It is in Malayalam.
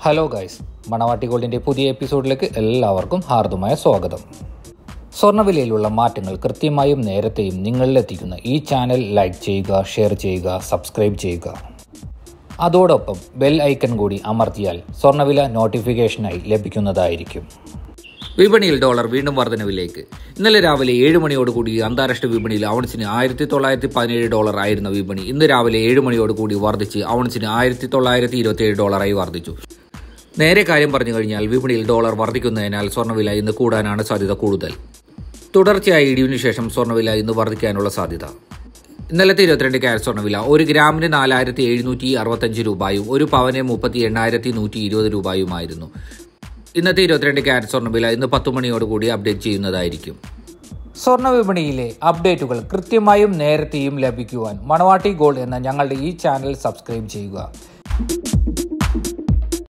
ഹലോ ഗൈസ് മണവാട്ടി ഗോൾഡിന്റെ പുതിയ എപ്പിസോഡിലേക്ക് എല്ലാവർക്കും ഹാർദമായ സ്വാഗതം. സ്വർണവിലയിലുള്ള മാറ്റങ്ങൾ കൃത്യമായും നേരത്തെയും നിങ്ങളിലെത്തിക്കുന്ന ഈ ചാനൽ ലൈക്ക് ചെയ്യുക ഷെയർ ചെയ്യുക സബ്സ്ക്രൈബ് ചെയ്യുക. അതോടൊപ്പം ബെൽ ഐക്കൺ കൂടി അമർത്തിയാൽ സ്വർണവില നോട്ടിഫിക്കേഷനായി ലഭിക്കുന്നതായിരിക്കും. വിപണിയിൽ ഡോളർ വീണ്ടും വർധനവിലേക്ക് ഇന്നലെ രാവിലെ ഏഴ് മണിയോടുകൂടി അന്താരാഷ്ട്ര വിപണിയിൽ ഔൺസിന് ആയിരത്തി തൊള്ളായിരത്തി പതിനേഴ് ഡോളർ ആയിരുന്ന വിപണി ഇന്ന് രാവിലെ ഏഴ് മണിയോടുകൂടി വർദ്ധിച്ച് ഔൺസിന് ആയിരത്തി തൊള്ളായിരത്തി ഇരുപത്തിയേഴ് ഡോളറായി വർദ്ധിച്ചു നേരെ കാര്യം പറഞ്ഞു കഴിഞ്ഞാൽ വിപണിയിൽ ഡോളർ വർദ്ധിക്കുന്നതിനാൽ സ്വർണവില ഇന്ന് കൂടാനാണ് സാധ്യത കൂടുതൽ. തുടർച്ചയായി ഇടിവിന് ശേഷം സ്വർണവില ഇന്ന് വർദ്ധിക്കാനുള്ള സാധ്യത. ഇന്നലത്തെ ഇരുപത്തിരണ്ട് ക്യാരറ്റ് സ്വർണവില ഒരു ഗ്രാമിന് നാലായിരത്തി എഴുന്നൂറ്റി അറുപത്തഞ്ച് രൂപയും ഒരു പവന് മുപ്പത്തി എണ്ണായിരത്തി നൂറ്റി ഇരുപത് രൂപയുമായിരുന്നു. ഇന്നത്തെ ഇരുപത്തിരണ്ട് ക്യാരറ്റ് സ്വർണവില ഇന്ന് പത്ത് മണിയോടുകൂടി അപ്ഡേറ്റ് ചെയ്യുന്നതായിരിക്കും. സ്വർണ വിപണിയിലെ അപ്ഡേറ്റുകൾ കൃത്യമായും നേരത്തെയും ലഭിക്കുവാൻ മണവാട്ടി ഗോൾഡ് എന്ന ഞങ്ങളുടെ ഈ ചാനൽ സബ്സ്ക്രൈബ് ചെയ്യുക.